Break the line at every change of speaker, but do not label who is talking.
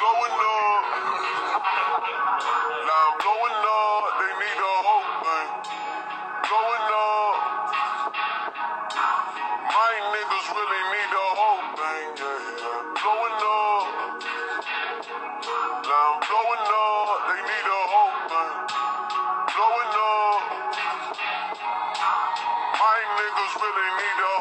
Going up. Now I'm going up. They need the whole thing. Going up. My niggas really need the whole thing. Yeah, yeah. Going up. Now I'm going up. They need the whole thing. Going up. My niggas really need the.